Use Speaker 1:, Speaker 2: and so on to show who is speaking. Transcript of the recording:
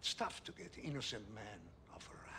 Speaker 1: It's tough to get innocent men off a